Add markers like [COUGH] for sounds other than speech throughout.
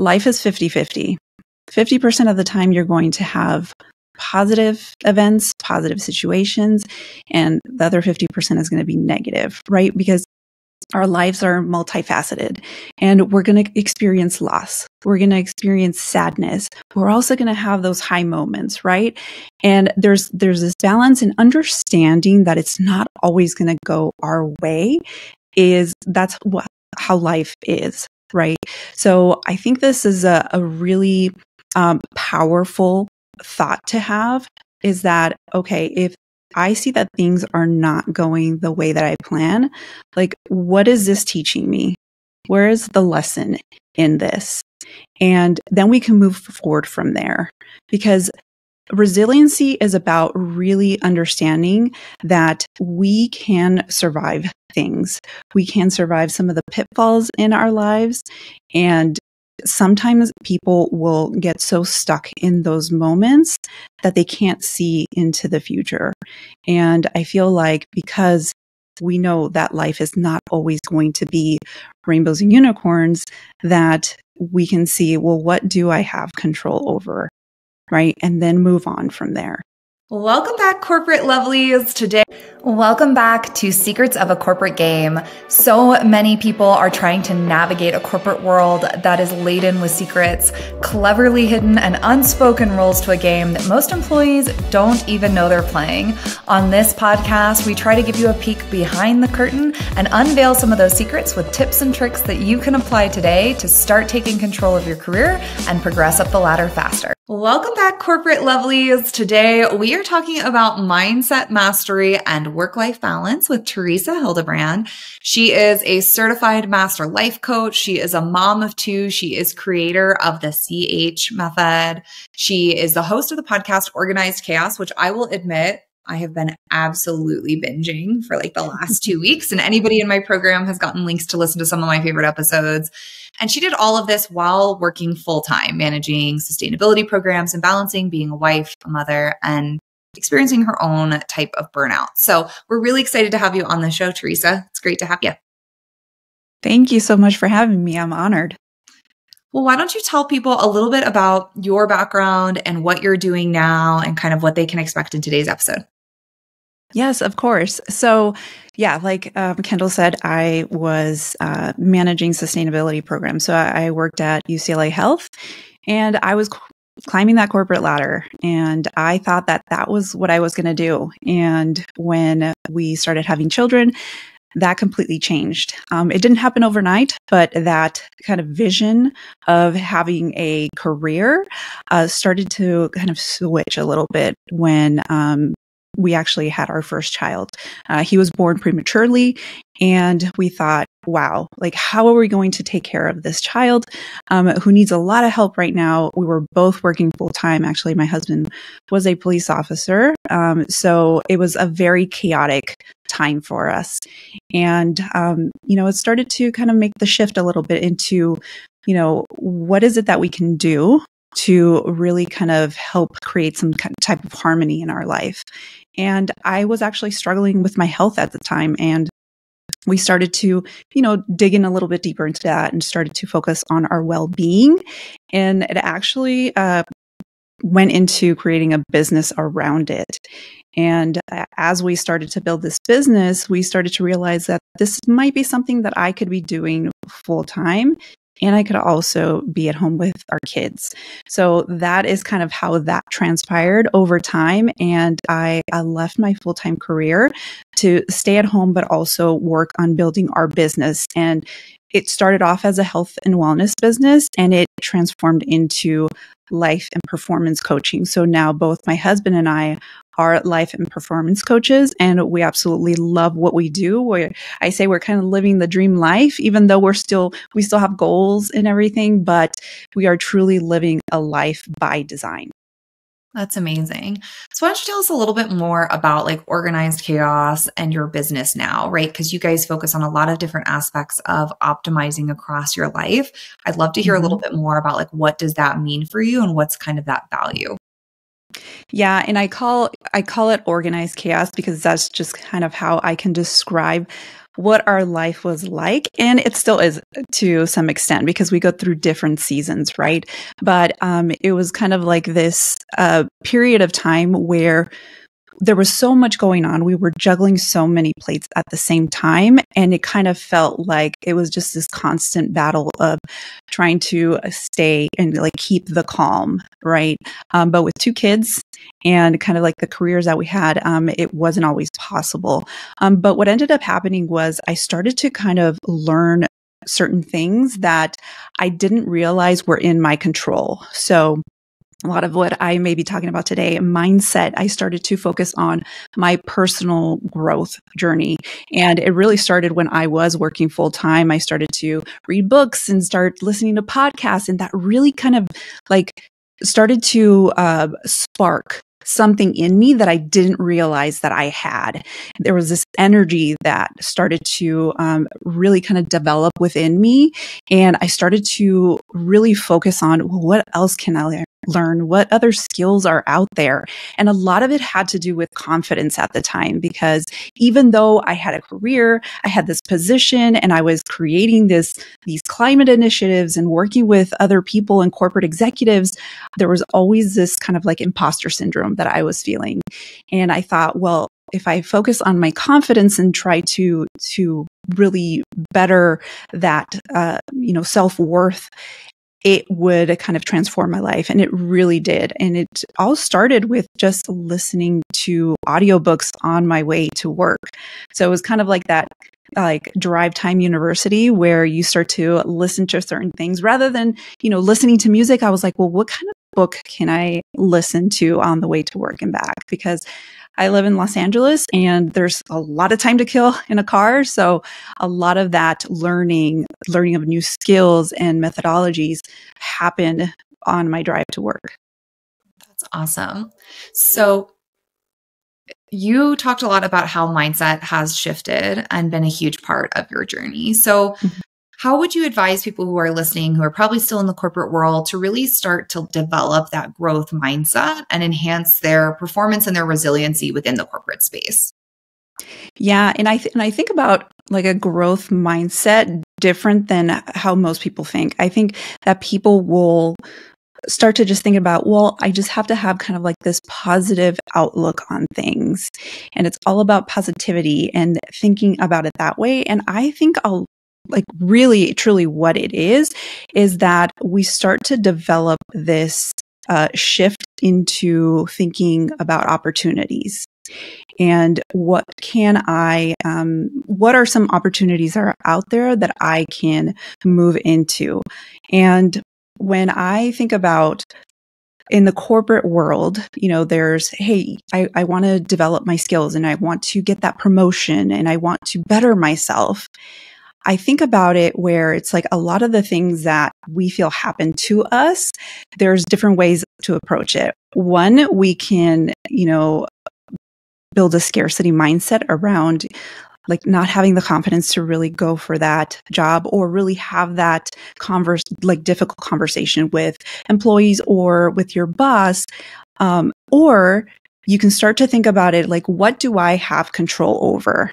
life is 50 50. 50% of the time, you're going to have positive events, positive situations, and the other 50% is going to be negative, right? Because our lives are multifaceted and we're going to experience loss. We're going to experience sadness. We're also going to have those high moments, right? And there's, there's this balance and understanding that it's not always going to go our way is that's what, how life is, right? So I think this is a, a really um, powerful thought to have is that, okay, if I see that things are not going the way that I plan, like, what is this teaching me? Where is the lesson in this? And then we can move forward from there because resiliency is about really understanding that we can survive things. We can survive some of the pitfalls in our lives and sometimes people will get so stuck in those moments that they can't see into the future. And I feel like because we know that life is not always going to be rainbows and unicorns, that we can see, well, what do I have control over? Right. And then move on from there. Welcome back, corporate lovelies. Today, welcome back to Secrets of a Corporate Game. So many people are trying to navigate a corporate world that is laden with secrets, cleverly hidden and unspoken rules to a game that most employees don't even know they're playing. On this podcast, we try to give you a peek behind the curtain and unveil some of those secrets with tips and tricks that you can apply today to start taking control of your career and progress up the ladder faster. Welcome back, corporate lovelies. Today, we are talking about mindset mastery and work life balance with Teresa Hildebrand. She is a certified master life coach. She is a mom of two. She is creator of the CH method. She is the host of the podcast Organized Chaos, which I will admit I have been absolutely binging for like the last two weeks. And anybody in my program has gotten links to listen to some of my favorite episodes. And she did all of this while working full time, managing sustainability programs and balancing being a wife, a mother, and experiencing her own type of burnout. So we're really excited to have you on the show, Teresa. It's great to have you. Thank you so much for having me. I'm honored. Well, why don't you tell people a little bit about your background and what you're doing now and kind of what they can expect in today's episode? Yes, of course. So, yeah, like um, Kendall said, I was uh, managing sustainability programs. So I, worked at UCLA Health and I was climbing that corporate ladder. And I thought that that was what I was going to do. And when we started having children, that completely changed. Um, it didn't happen overnight, but that kind of vision of having a career uh, started to kind of switch a little bit when um, we actually had our first child. Uh, he was born prematurely, and we thought, wow, like, how are we going to take care of this child um, who needs a lot of help right now? We were both working full time. Actually, my husband was a police officer. Um, so it was a very chaotic time for us. And, um, you know, it started to kind of make the shift a little bit into, you know, what is it that we can do to really kind of help create some type of harmony in our life. And I was actually struggling with my health at the time. And we started to, you know, dig in a little bit deeper into that and started to focus on our well being. And it actually uh, went into creating a business around it. And as we started to build this business, we started to realize that this might be something that I could be doing full time and I could also be at home with our kids. So that is kind of how that transpired over time. And I, I left my full time career to stay at home, but also work on building our business. And it started off as a health and wellness business and it transformed into life and performance coaching. So now both my husband and I are life and performance coaches and we absolutely love what we do. we I say we're kind of living the dream life, even though we're still, we still have goals and everything, but we are truly living a life by design. That's amazing. So why don't you tell us a little bit more about like organized chaos and your business now, right? Because you guys focus on a lot of different aspects of optimizing across your life. I'd love to hear mm-hmm. a little bit more about like what does that mean for you and what's kind of that value. Yeah, and I call I call it organized chaos because that's just kind of how I can describe what our life was like. And it still is to some extent because we go through different seasons, right? But um, it was kind of like this uh, period of time where there was so much going on. We were juggling so many plates at the same time. And it kind of felt like it was just this constant battle of trying to stay and like keep the calm, right? Um, but with two kids and kind of like the careers that we had, um, it wasn't always possible. Um, but what ended up happening was I started to kind of learn certain things that I didn't realize were in my control. So, a lot of what I may be talking about today, mindset, I started to focus on my personal growth journey. And it really started when I was working full time. I started to read books and start listening to podcasts. And that really kind of like started to uh, spark something in me that I didn't realize that I had. There was this energy that started to um, really kind of develop within me. And I started to really focus on well, what else can I learn? What other skills are out there? And a lot of it had to do with confidence at the time, because even though I had a career, I had this position and I was creating this, these climate initiatives and working with other people and corporate executives, there was always this kind of like imposter syndrome that I was feeling. And I thought, well, if I focus on my confidence and try to to really better that uh, you know self worth it would kind of transform my life. And it really did. And it all started with just listening to audiobooks on my way to work. So it was kind of like that like drive time university where you start to listen to certain things rather than you know listening to music i was like well what kind of book can i listen to on the way to work and back because I live in Los Angeles and there's a lot of time to kill in a car. So a lot of that learning, learning of new skills and methodologies happened on my drive to work. That's awesome. So you talked a lot about how mindset has shifted and been a huge part of your journey. So, mm-hmm. How would you advise people who are listening, who are probably still in the corporate world, to really start to develop that growth mindset and enhance their performance and their resiliency within the corporate space? Yeah, and I th- and I think about like a growth mindset different than how most people think. I think that people will start to just think about, well, I just have to have kind of like this positive outlook on things. And it's all about positivity and thinking about it that way. And I think a like really truly what it is is that we start to develop this uh, shift into thinking about opportunities and what can i um, what are some opportunities that are out there that i can move into and when i think about in the corporate world, you know, there's, hey, I, I want to develop my skills and I want to get that promotion and I want to better myself. I think about it where it's like a lot of the things that we feel happen to us, there's different ways to approach it. One, we can, you know, build a scarcity mindset around like not having the confidence to really go for that job or really have that converse like difficult conversation with employees or with your boss um, or you can start to think about it like what do i have control over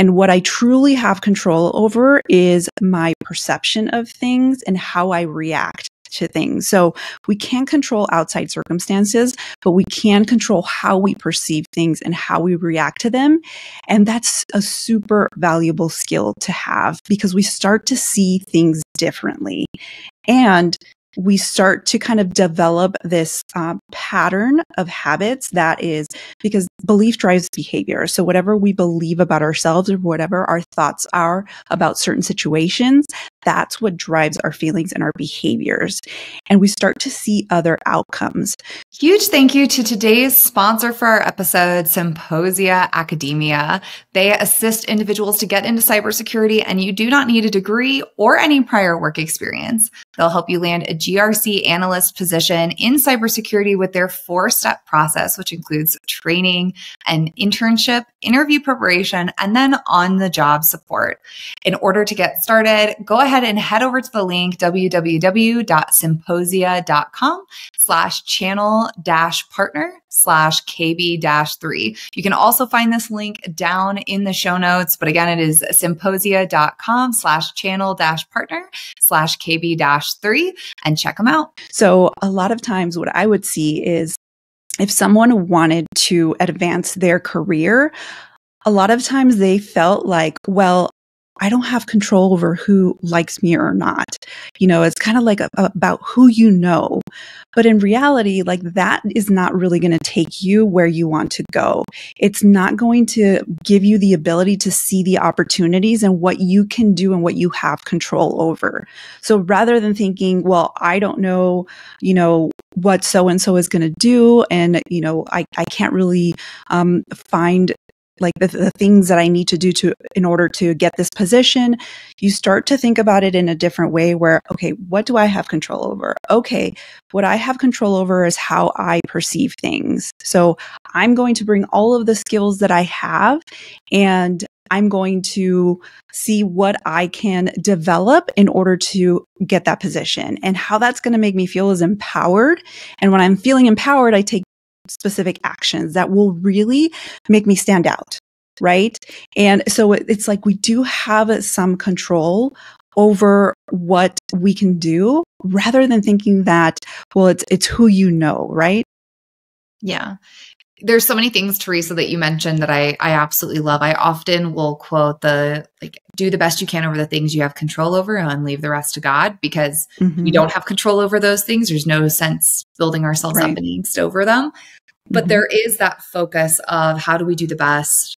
and what I truly have control over is my perception of things and how I react to things. So we can't control outside circumstances, but we can control how we perceive things and how we react to them. And that's a super valuable skill to have because we start to see things differently. And we start to kind of develop this uh, pattern of habits that is because belief drives behavior. So whatever we believe about ourselves or whatever our thoughts are about certain situations, that's what drives our feelings and our behaviors. And we start to see other outcomes. Huge thank you to today's sponsor for our episode, Symposia Academia. They assist individuals to get into cybersecurity, and you do not need a degree or any prior work experience. They'll help you land a GRC analyst position in cybersecurity with their four step process, which includes training and internship, interview preparation, and then on the job support. In order to get started, go ahead ahead and head over to the link www.symposia.com slash channel dash partner slash KB dash three. You can also find this link down in the show notes, but again, it is symposia.com slash channel dash partner slash KB dash three and check them out. So a lot of times what I would see is if someone wanted to advance their career, a lot of times they felt like, well, I don't have control over who likes me or not. You know, it's kind of like a, about who you know. But in reality, like that is not really going to take you where you want to go. It's not going to give you the ability to see the opportunities and what you can do and what you have control over. So rather than thinking, well, I don't know, you know, what so and so is going to do and you know i, I can't really um, find like the, the things that I need to do to in order to get this position, you start to think about it in a different way where, okay, what do I have control over? Okay, what I have control over is how I perceive things. So I'm going to bring all of the skills that I have and I'm going to see what I can develop in order to get that position. And how that's going to make me feel is empowered. And when I'm feeling empowered, I take specific actions that will really make me stand out. Right. And so it's like we do have some control over what we can do rather than thinking that, well, it's, it's who you know. Right. Yeah there's so many things teresa that you mentioned that i i absolutely love i often will quote the like do the best you can over the things you have control over and leave the rest to god because mm-hmm. we don't have control over those things there's no sense building ourselves right. up and angst over them but mm-hmm. there is that focus of how do we do the best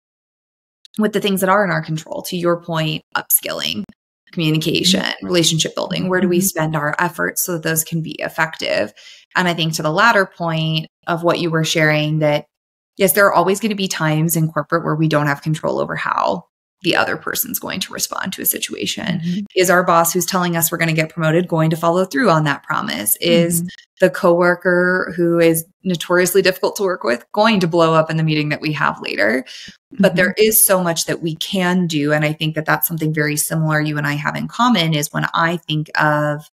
with the things that are in our control. To your point, upskilling, communication, mm-hmm. relationship building. Where do we mm-hmm. spend our efforts so that those can be effective? And I think to the latter point of what you were sharing, that yes, there are always going to be times in corporate where we don't have control over how the other person's going to respond to a situation. Mm-hmm. Is our boss who's telling us we're going to get promoted going to follow through on that promise? Is mm-hmm. the coworker who is notoriously difficult to work with going to blow up in the meeting that we have later? Mm-hmm. But there is so much that we can do and I think that that's something very similar you and I have in common is when I think of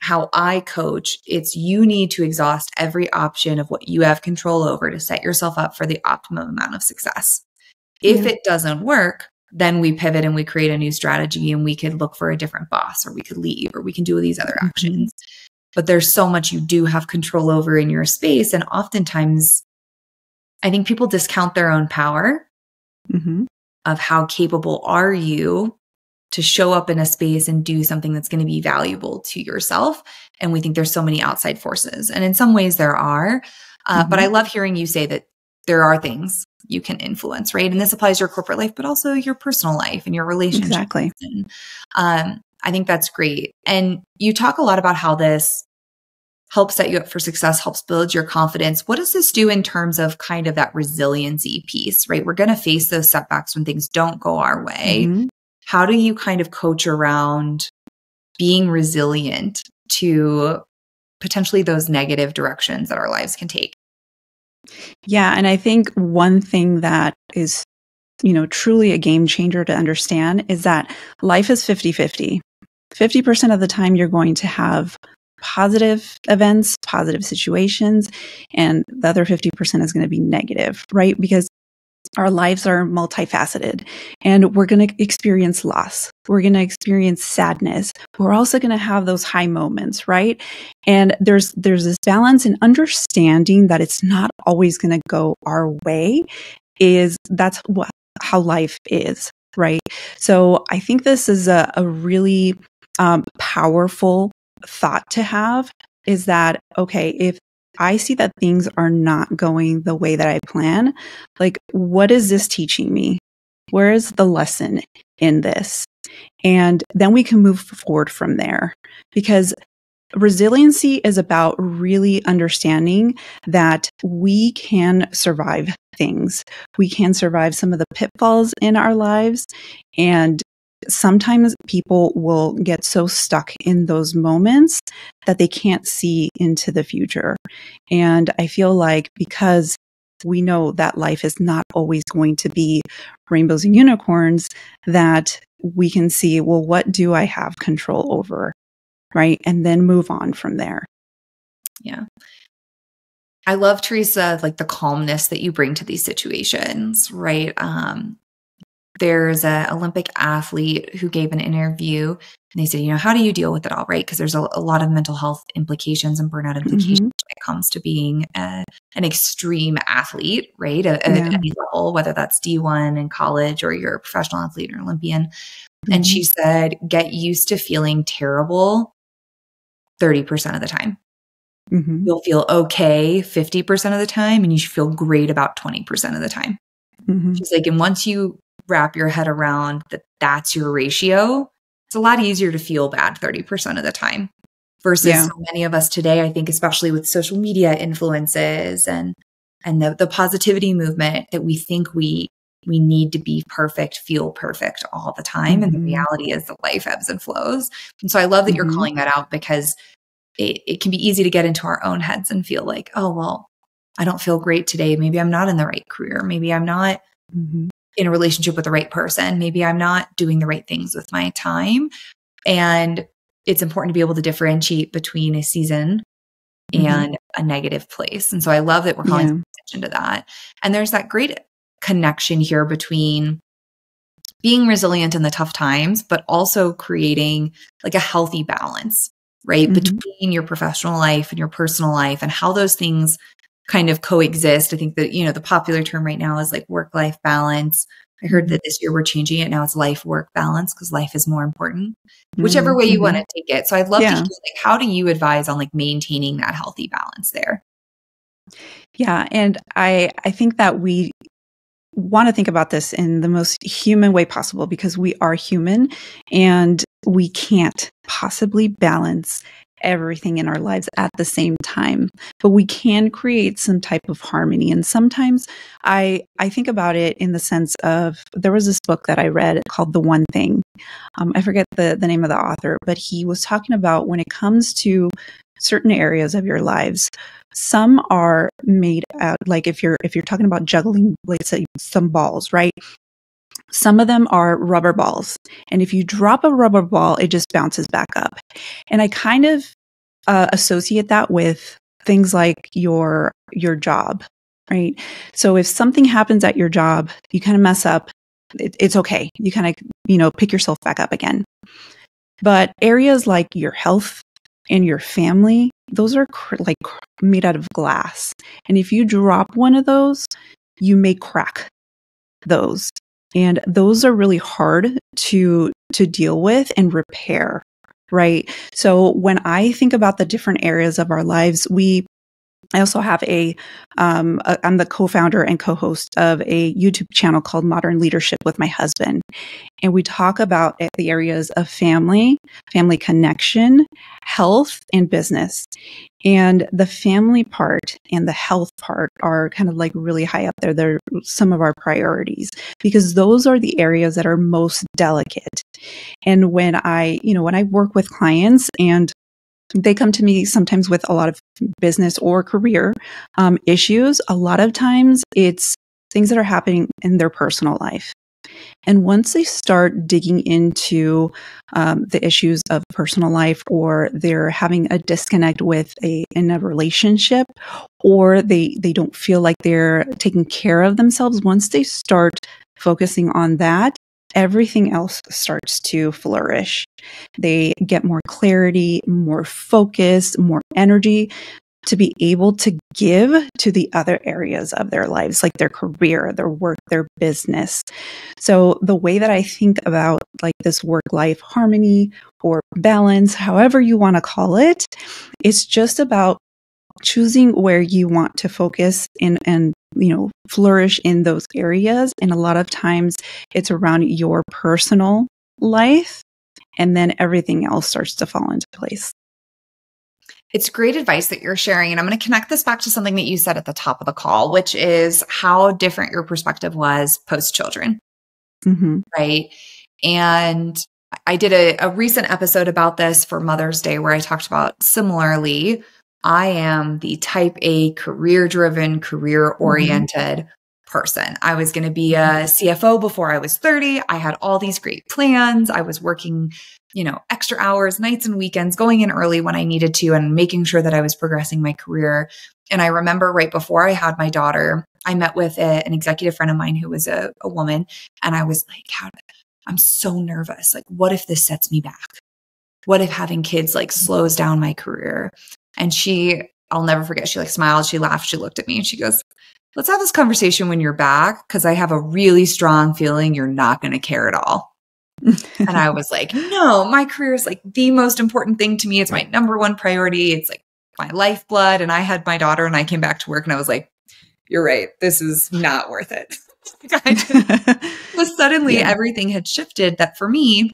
how I coach, it's you need to exhaust every option of what you have control over to set yourself up for the optimum amount of success. If yeah. it doesn't work, then we pivot and we create a new strategy and we could look for a different boss or we could leave or we can do these other mm-hmm. actions. But there's so much you do have control over in your space. And oftentimes, I think people discount their own power mm-hmm. of how capable are you to show up in a space and do something that's going to be valuable to yourself. And we think there's so many outside forces. And in some ways, there are. Uh, mm-hmm. But I love hearing you say that there are things you can influence, right? And this applies to your corporate life, but also your personal life and your relationships. Exactly. And, um, I think that's great. And you talk a lot about how this helps set you up for success, helps build your confidence. What does this do in terms of kind of that resiliency piece, right? We're going to face those setbacks when things don't go our way. Mm-hmm. How do you kind of coach around being resilient to potentially those negative directions that our lives can take? Yeah. And I think one thing that is, you know, truly a game changer to understand is that life is 50 50. 50% of the time, you're going to have positive events, positive situations, and the other 50% is going to be negative, right? Because our lives are multifaceted and we're going to experience loss. We're going to experience sadness. We're also going to have those high moments, right? And there's, there's this balance and understanding that it's not always going to go our way is that's what, how life is, right? So I think this is a, a really um, powerful thought to have is that, okay, if I see that things are not going the way that I plan, like, what is this teaching me? Where is the lesson in this? And then we can move forward from there because resiliency is about really understanding that we can survive things. We can survive some of the pitfalls in our lives and sometimes people will get so stuck in those moments that they can't see into the future. And I feel like because we know that life is not always going to be rainbows and unicorns, that we can see, well, what do I have control over? Right. And then move on from there. Yeah. I love Teresa, like the calmness that you bring to these situations, right? Um, there's an Olympic athlete who gave an interview and they said, you know, how do you deal with it all, right? Because there's a, a, lot of mental health implications and burnout implications mm-hmm. when it comes to being a, an extreme athlete, right? At, yeah. any level, whether that's D1 in college or you're a professional athlete or Olympian. Mm-hmm. And she said, get used to feeling terrible 30% of the time. Mm-hmm. You'll feel okay 50% of the time, and you should feel great about 20% of the time. Mm-hmm. She's like, and once you wrap your head around that that's your ratio, it's a lot easier to feel bad 30% of the time versus yeah. so many of us today, I think, especially with social media influences and and the, the positivity movement that we think we we need to be perfect, feel perfect all the time. Mm-hmm. And the mm-hmm. reality is that life ebbs and flows. And so I love that mm-hmm. you're calling that out because it, it can be easy to get into our own heads and feel like, oh, well, I don't feel great today. Maybe I'm not in the right career. Maybe I'm not mm-hmm. In a relationship with the right person. Maybe I'm not doing the right things with my time. And it's important to be able to differentiate between a season mm-hmm. and a negative place. And so I love that we're calling yeah. attention to that. And there's that great connection here between being resilient in the tough times, but also creating like a healthy balance right? Mm-hmm. Between your professional life and your personal life and how those things kind of coexist. I think that, you know, the popular term right now is like work life balance. I heard mm-hmm. that this year we're changing it. Now it's life work balance because life is more important, whichever way you mm-hmm. want to take it. So I'd love yeah. to hear like, how do you advise on like maintaining that healthy balance there? Yeah. And I, I think that we want to think about this in the most human way possible because we are human and we can't possibly balance everything in our lives at the same time. But we can create some type of harmony. And sometimes i i think about it in the sense of there was this book that i read called the one thing. Um, i forget the the name of the author but he was talking about when it comes to certain areas of your lives some are made out like if you're if you're talking about juggling let's say some balls right? Some of them are rubber balls. And if you drop a rubber ball it just bounces back up. And i kind of uh, associate that with things like your your job right so if something happens at your job you kind of mess up it, it's okay you kind of you know pick yourself back up again but areas like your health and your family those are cr- like cr- made out of glass. And if you drop one of those, you may crack those. And those are really hard to to deal with and repair, right? So when I think about the different areas of our lives, we I also have a, um, a I'm the co-founder and co-host of a YouTube channel called Modern Leadership with my husband. And we talk about the areas of family, family connection, health, and business. And the family part and the health part are kind of like really high up there. They're some of our priorities because those are the areas that are most delicate. And when I, you know, when I work with clients and they come to me sometimes with a lot of business or career um, issues. A lot of times it's things that are happening in their personal life. And once they start digging into um, the issues of personal life, or they're having a disconnect with a in a relationship, or they they don't feel like they're taking care of themselves, once they start focusing on that, everything else starts to flourish. They get more clarity, more focus, more energy to be able to give to the other areas of their lives, like their career, their work, their business. So the way that I think about like this work life harmony or balance, however you want to call it, it's just about choosing where you want to focus and and you know flourish in those areas and a lot of times it's around your personal life and then everything else starts to fall into place it's great advice that you're sharing. And I'm going to connect this back to something that you said at the top of the call, which is how different your perspective was post children. Mm-hmm. Right. And I did a, a recent episode about this for Mother's Day where I talked about similarly I am the type A career driven, career oriented mm-hmm. person. I was going to be a CFO before I was 30. I had all these great plans. I was working, you know, extra hours, nights and weekends, going in early when I needed to and making sure that I was progressing my career. And I remember right before I had my daughter, I met with a, an executive friend of mine who was a, a woman. And I was like, how, I'm so nervous. Like, what if this sets me back? What if having kids like slows down my career? And she, I'll never forget, she like smiled, she laughed, she looked at me and she goes, let's have this conversation when you're back because I have a really strong feeling you're not going to care at all. [LAUGHS] and I was like, no, my career is like the most important thing to me. It's my number one priority. It's like my lifeblood. And I had my daughter and I came back to work and I was like, you're right. This is not worth it. [LAUGHS] but [LAUGHS] suddenly yeah. everything had shifted that for me,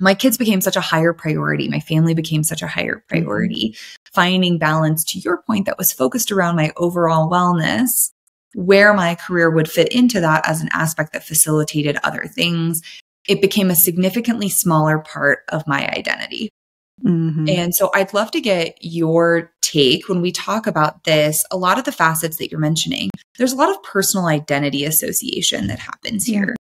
my kids became such a higher priority. My family became such a higher mm-hmm. priority. Finding balance to your point that was focused around my overall wellness, where my career would fit into that as an aspect that facilitated other things. It became a significantly smaller part of my identity. Mm-hmm. And so I'd love to get your take when we talk about this. A lot of the facets that you're mentioning, there's a lot of personal identity association that happens here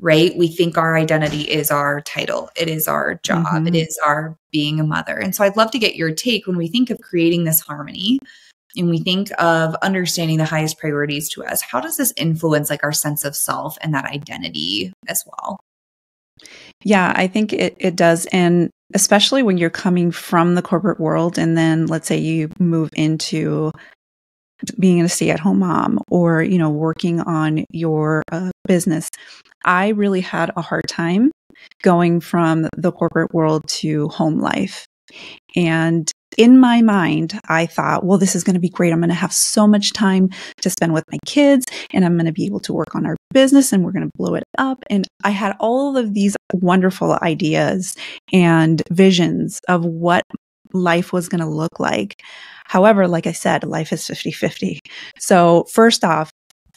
right? We think our identity is our title, it is our job, mm-hmm. it is our being a mother. And so I'd love to get your take when we think of creating this harmony and we think of understanding the highest priorities to us. How does this influence like our sense of self and that identity as well? Yeah, I think it, it does. And especially when you're coming from the corporate world and then let's say you move into being a stay-at-home mom or you know working on your uh, business i really had a hard time going from the corporate world to home life and in my mind, I thought, well, this is going to be great. I'm going to have so much time to spend with my kids and I'm going to be able to work on our business and we're going to blow it up. And I had all of these wonderful ideas and visions of what life was going to look like. However, like I said, life is 50 50. So, first off,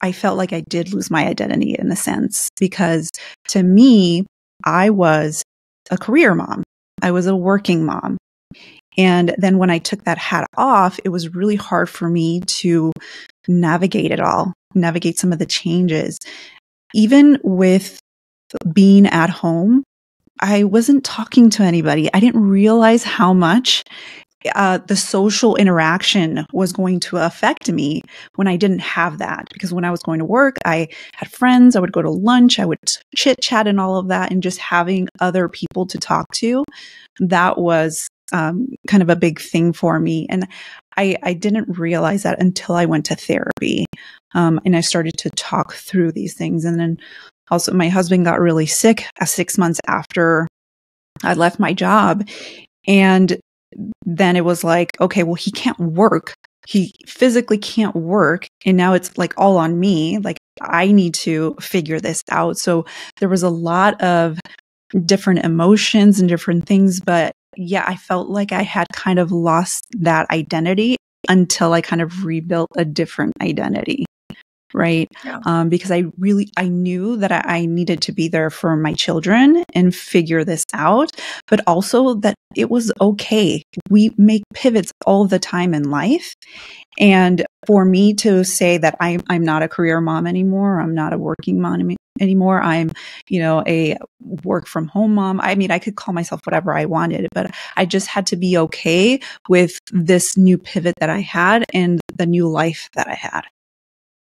I felt like I did lose my identity in a sense because to me, I was a career mom. I was a working mom. And then when I took that hat off, it was really hard for me to navigate it all, navigate some of the changes. Even with being at home, I wasn't talking to anybody. I didn't realize how much uh, the social interaction was going to affect me when I didn't have that. Because when I was going to work, I had friends, I would go to lunch, I would chit chat and all of that, and just having other people to talk to, that was um, kind of a big thing for me. And I, I didn't realize that until I went to therapy um, and I started to talk through these things. And then also, my husband got really sick uh, six months after I left my job. And then it was like, okay, well, he can't work. He physically can't work. And now it's like all on me. Like, I need to figure this out. So there was a lot of different emotions and different things. But yeah, I felt like I had kind of lost that identity until I kind of rebuilt a different identity right? Yeah. Um, because I really I knew that I, I needed to be there for my children and figure this out, but also that it was okay. We make pivots all the time in life. And for me to say that I'm I'm not a career mom anymore, I'm not a working mom anymore. I'm, you know, a work from home mom. I mean, I could call myself whatever I wanted, but I just had to be okay with this new pivot that I had and the new life that I had.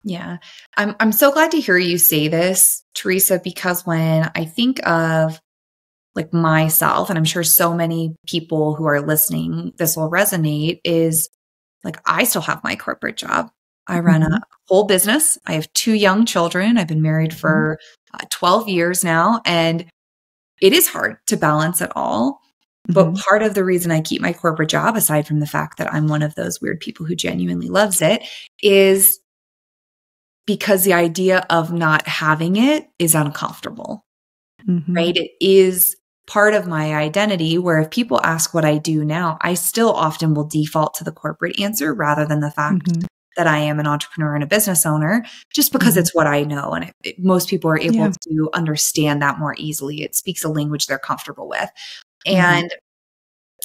Yeah. I'm I'm so glad to hear you say this, Teresa, because when I think of like myself, and I'm sure so many people who are listening, this will resonate, is like I still have my corporate job. I run mm-hmm. a whole business. I have two young children. I've been married for mm-hmm. uh, 12 years now, and it is hard to balance it all. But mm-hmm. part of the reason I keep my corporate job, aside from the fact that I'm one of those weird people who genuinely loves it, is because the idea of not having it is uncomfortable, mm-hmm. right? It is part of my identity where if people ask what I do now, I still often will default to the corporate answer rather than the fact mm-hmm. that I am an entrepreneur and a business owner, just because mm-hmm. it's what I know. And it, it, most people are able yeah. to understand that more easily. It speaks a language they're comfortable with. Mm-hmm. And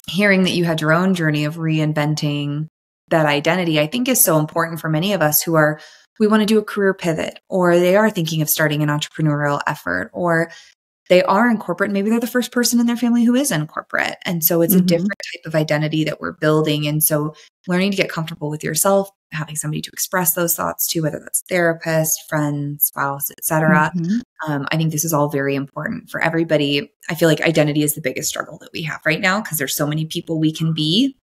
hearing that you had your own journey of reinventing that identity, I think is so important for many of us who are we want to do a career pivot or they are thinking of starting an entrepreneurial effort or they are in corporate. Maybe they're the first person in their family who is in corporate. And so it's mm-hmm. a different type of identity that we're building. And so learning to get comfortable with yourself, having somebody to express those thoughts to, whether that's therapist, friend, spouse, etc. Mm-hmm. Um, I think this is all very important for everybody. I feel like identity is the biggest struggle that we have right now because there's so many people we can be.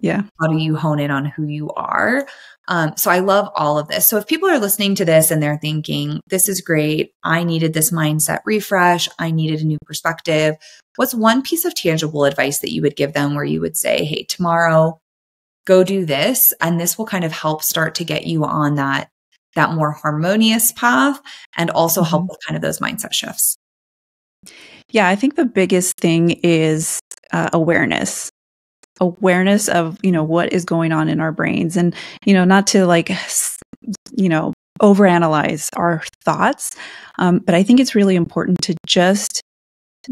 Yeah. How do you hone in on who you are? Um, so I love all of this. So if people are listening to this and they're thinking, this is great, I needed this mindset refresh, I needed a new perspective, what's one piece of tangible advice that you would give them where you would say, hey, tomorrow, go do this. And this will kind of help start to get you on that, that more harmonious path and also help mm-hmm. with kind of those mindset shifts. Yeah, I think the biggest thing is uh, awareness awareness of you know what is going on in our brains and you know not to like you know overanalyze our thoughts um, but i think it's really important to just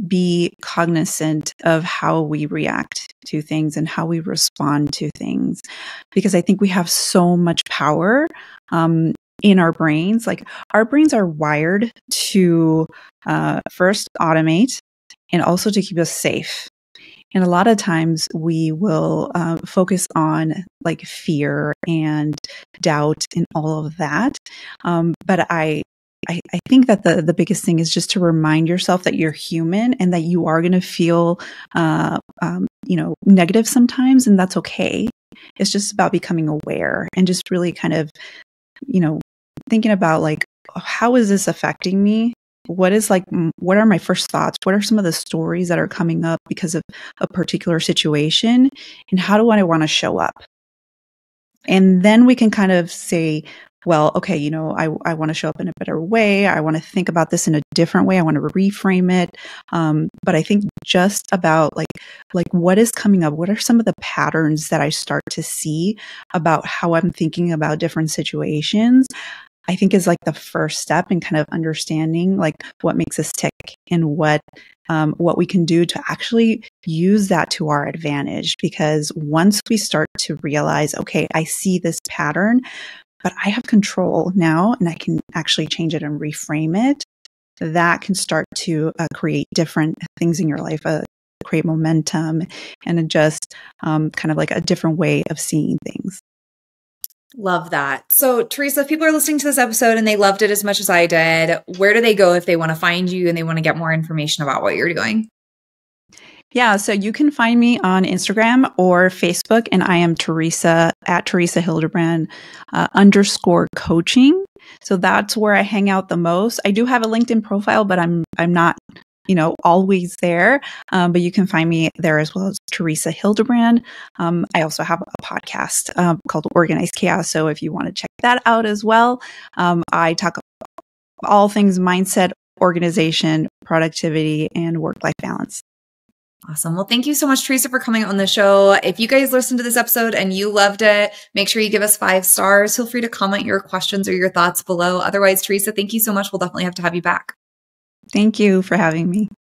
be cognizant of how we react to things and how we respond to things because i think we have so much power um, in our brains. Like our brains are wired to uh, first automate and also to keep us safe and a lot of times we will uh, focus on like fear and doubt and all of that. Um, but I, I, think that the, the biggest thing is just to remind yourself that you're human and that you are going to feel, uh, um, you know, negative sometimes, and that's okay. It's just about becoming aware and just really kind of, you know, thinking about like, how is this affecting me? What is like what are my first thoughts? What are some of the stories that are coming up because of a particular situation? And how do i want to show up? And then we can kind of say well okay you know i, I want to show up in a better way. I want to think about this in a different way. I want to reframe it. Um, but i think just about like like what is coming up? What are some of the patterns that i start to see about how i'm thinking about different situations I think is like the first step in kind of understanding like what makes us tick and what um, what we can do to actually use that to our advantage. Because once we start to realize, okay, I see this pattern, but I have control now, and I can actually change it and reframe it. That can start to uh, create different things in your life, uh, create momentum, and just um, kind of like a different way of seeing things. Love that. So, Teresa, if people are listening to this episode and they loved it as much as I did, where do they go if they want to find you and they want to get more information about what you're doing? Yeah, so you can find me on Instagram or Facebook, and I am Teresa at Teresa Hildebrand uh, underscore coaching. So that's where I hang out the most. I do have a LinkedIn profile, but I'm I'm not you know, always there. Um, but you can find me there as well as Teresa Hildebrand. Um, I also have a podcast um, called Organized Chaos. So if you want to check that out as well, um, I talk all things mindset, organization, productivity, and work life balance. Awesome. Well, thank you so much, Teresa, for coming on the show. If you guys listened to this episode and you loved it, make sure you give us five stars. Feel free to comment your questions or your thoughts below. Otherwise, Teresa, thank you so much. We'll definitely have to have you back. Thank you for having me.